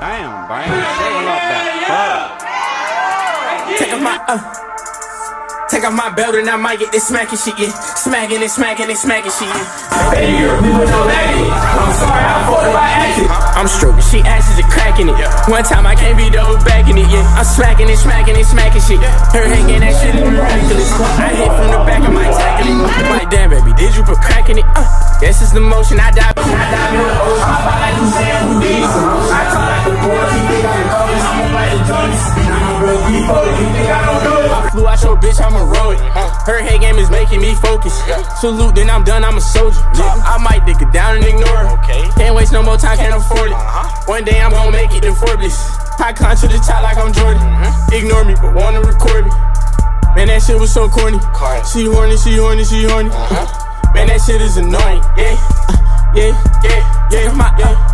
Damn, Brian. Take off my, uh, take off my belt and I might get this smacking shit, yeah. Smacking and smacking and smacking shit, yeah. Baby girl, we put no bagging I'm sorry, I fucked up by accident. I'm stroking, she asses and cracking it. One time I can't be double backing it, yeah. I'm smacking and smacking and smacking shit. Her hanging that shit is miraculous. I hit from the back, I might tackle it. Like, damn, baby, did you put cracking it? Uh, this is the motion I dive. I dive in the ocean, I buy like you saying who I talk like the boy, he think I'm the I'm a like the Jonas. I'm real default, he think I don't know it. I flew out your bitch, I'm a road. Her head game is making me focus. Salute, then I'm done, I'm a soldier. I might dig it down and ignore it. Okay. Can't waste no more time, can't afford it. Uh-huh. One day I'm gonna make it to Forbes. I climb to the top like I'm Jordan. Mm-hmm. Ignore me, but wanna record me. Man, that shit was so corny. Corny. She horny, she horny, she horny. Uh-huh. Man, that shit is annoying. Yeah, uh, yeah, yeah, yeah, my, yeah. Take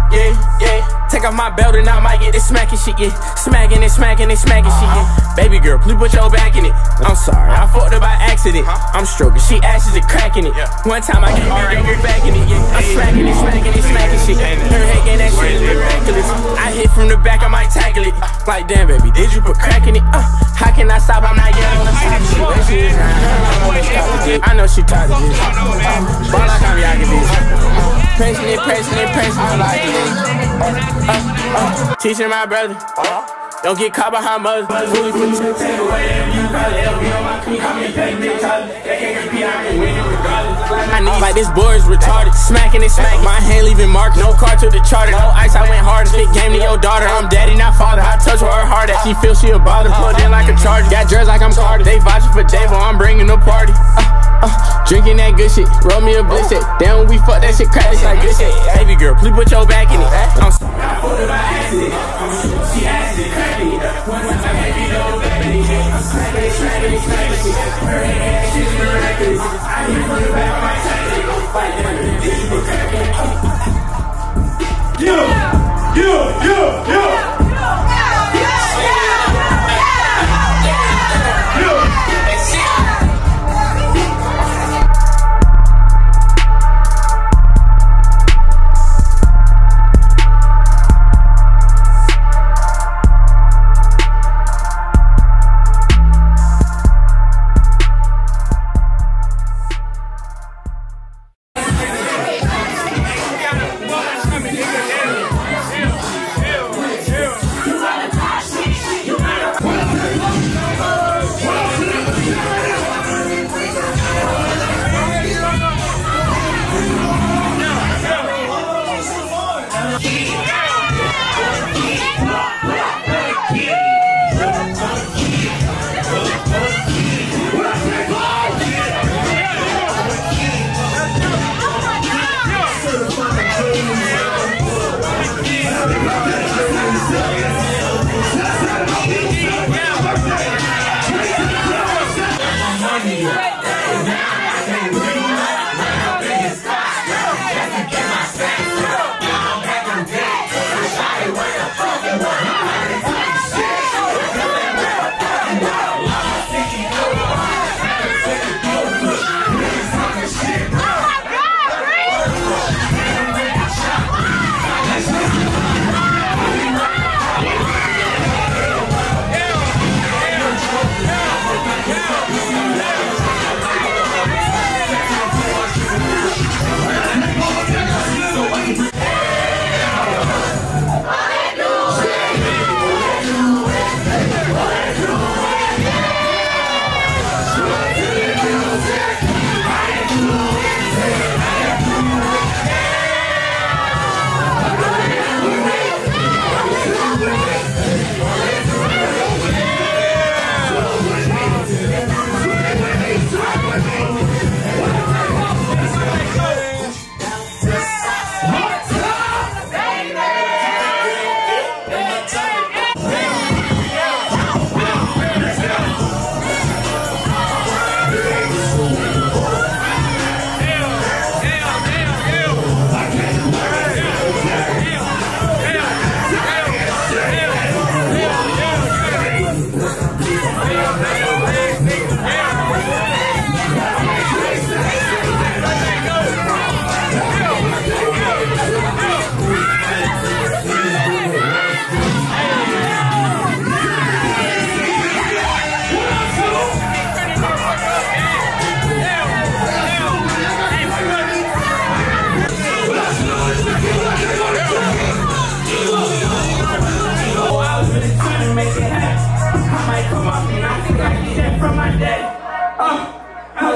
off my belt and I might get this smacking shit, yeah. Smacking and smacking and smacking shit, yeah. Baby girl, please put your back in it. I'm sorry, I fucked her by accident. I'm stroking, she ashes and cracking it. One time I can't right. back in it, yeah. I'm smacking and smacking and smacking shit. Her head getting that shit is miraculous. I hit from the back, I might tackle it. Like, damn, baby, did you put crack in it? Uh, how can I stop? I'm not yelling on the top shit. That shit is I know she tired of this. Ball I'm Yaga bitch. Pressing it, pressing it, pressing it like this. Uh, uh, teaching my brother. Don't get caught behind mother. Take away. You probably LV on my queen. Call me a bitch. They can't compete. I can win it regardless. I need like this boy is retarded. Smacking and smacking. My hand leaving marks. No car to the charter. No ice. I went hard. Spit game to your daughter. I'm daddy, not father. I touch where her heart at. She feels she a bother. Plugged in like a charger. Got dressed like I'm Carter. They vouching for Davo. I'm bringing the party. Uh, uh, drinking that good shit. Roll me a bliss shit. Damn, when we fuck that shit. Crack this like good shit. Baby girl, please put your back in it. I'm sorry. I fucked her by accident. She asked it, cracking it. One time I can't be no baby. I'm it, smacking it. Her head, shit's miraculous. I from the back, tackle it. Like, damn, this is cracking it. Yeah, yeah, yeah,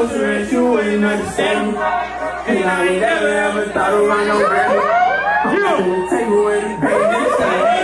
closer and you wouldn't understand. And I ain't never ever thought around no granny. I'm gonna take away the pain time.